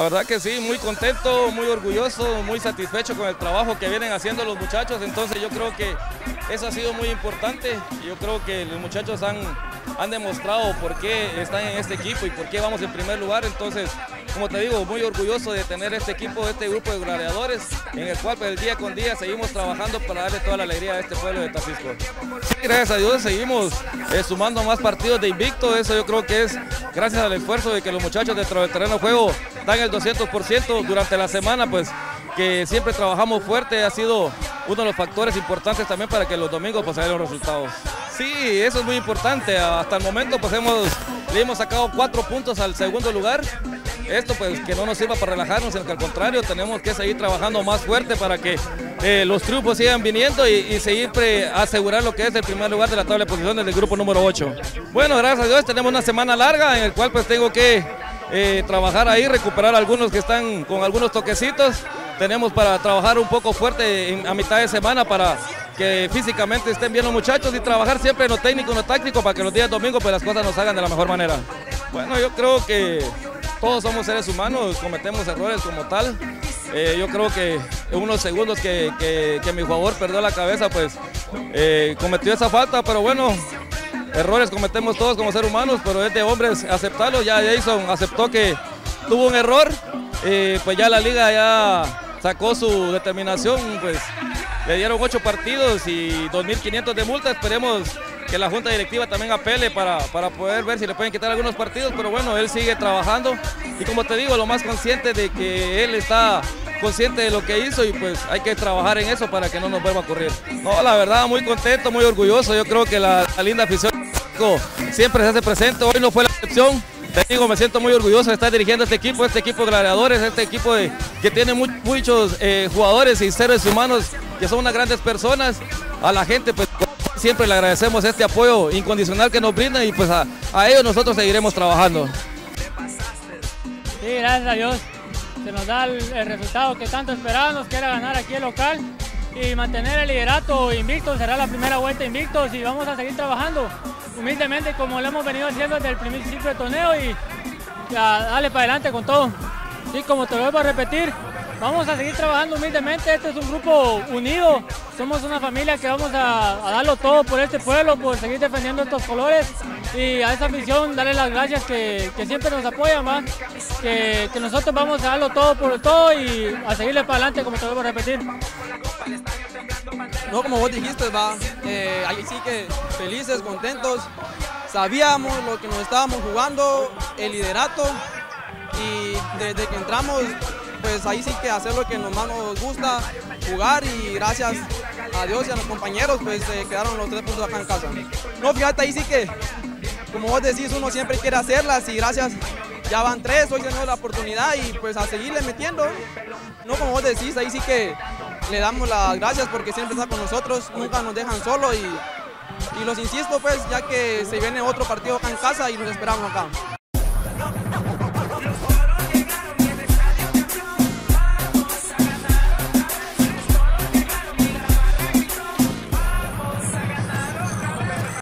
verdad que sí, muy contento, muy orgulloso, muy satisfecho con el trabajo que vienen haciendo los muchachos. Entonces yo creo que eso ha sido muy importante. Yo creo que los muchachos han, han demostrado por qué están en este equipo y por qué vamos en primer lugar. Entonces, como te digo, muy orgulloso de tener este equipo, este grupo de gladiadores, en el cual pues, día con día seguimos trabajando para darle toda la alegría a este pueblo de Tapisco. gracias a Dios seguimos eh, sumando más partidos de invicto. Eso yo creo que es gracias al esfuerzo de que los muchachos dentro del terreno de juego dan el 200% durante la semana, pues que siempre trabajamos fuerte, ha sido uno de los factores importantes también para que los domingos pues los resultados. Sí, eso es muy importante. Hasta el momento pues hemos, le hemos sacado cuatro puntos al segundo lugar. Esto pues que no nos sirva para relajarnos, sino que al contrario tenemos que seguir trabajando más fuerte para que eh, los triunfos sigan viniendo y, seguir asegurar lo que es el primer lugar de la tabla de posiciones del grupo número 8. Bueno, gracias a Dios tenemos una semana larga en el cual pues tengo que eh, trabajar ahí, recuperar algunos que están con algunos toquecitos tenemos para trabajar un poco fuerte a mitad de semana para que físicamente estén bien los muchachos y trabajar siempre en lo técnico, en lo táctico para que los días domingos pues las cosas nos hagan de la mejor manera. Bueno, yo creo que todos somos seres humanos, cometemos errores como tal. Eh, yo creo que en unos segundos que, mi jugador perdió la cabeza, pues eh, cometió esa falta, pero bueno, errores cometemos todos como seres humanos, pero es de hombres aceptarlo. Ya Jason aceptó que tuvo un error, pues ya la liga ya sacó su determinación, pues le dieron ocho partidos y 2.500 de multa. Esperemos que la junta directiva también apele para, para poder ver si le pueden quitar algunos partidos, pero bueno, él sigue trabajando y como te digo, lo más consciente de que él está consciente de lo que hizo y pues hay que trabajar en eso para que no nos vuelva a ocurrir. No, la verdad, muy contento, muy orgulloso. Yo creo que la linda afición siempre se hace presente. Hoy no fue la excepción. Te digo, me siento muy orgulloso de estar dirigiendo este equipo, este equipo de gladiadores, este equipo de, que tiene muchos eh, jugadores y seres humanos que son unas grandes personas. A la gente, pues siempre le agradecemos este apoyo incondicional que nos brinda y pues a, ellos nosotros seguiremos trabajando. Sí, gracias a Dios. Se nos da el, resultado que tanto esperábamos, que era ganar aquí el local y mantener el liderato invicto, será la primera vuelta invictos y vamos a seguir trabajando humildemente como lo hemos venido haciendo desde el primer ciclo de torneo y darle para adelante con todo. Sí, como te lo vuelvo a repetir, vamos a seguir trabajando humildemente, este es un grupo unido, somos una familia que vamos a, darlo todo por este pueblo, por seguir defendiendo estos colores. Y a esa afición darle las gracias que, siempre nos apoyan que, que, nosotros vamos a darlo todo por todo y a seguirle para adelante como te vuelvo a repetir. No, como vos dijiste, va, eh, ahí sí que felices, contentos, sabíamos lo que nos estábamos jugando, el liderato. Y desde que entramos, pues ahí sí que hacer lo que nos más nos gusta, jugar y gracias a Dios y a los compañeros, pues quedaron los tres puntos acá en casa. No, fíjate, ahí sí que, como vos decís, uno siempre quiere hacerlas y gracias, ya van tres, hoy tenemos la oportunidad y pues a seguirle metiendo. No, como vos decís, ahí sí que le damos las gracias porque siempre está con nosotros, nunca nos dejan solo y, y los insisto pues ya que se viene otro partido acá en casa y nos esperamos acá.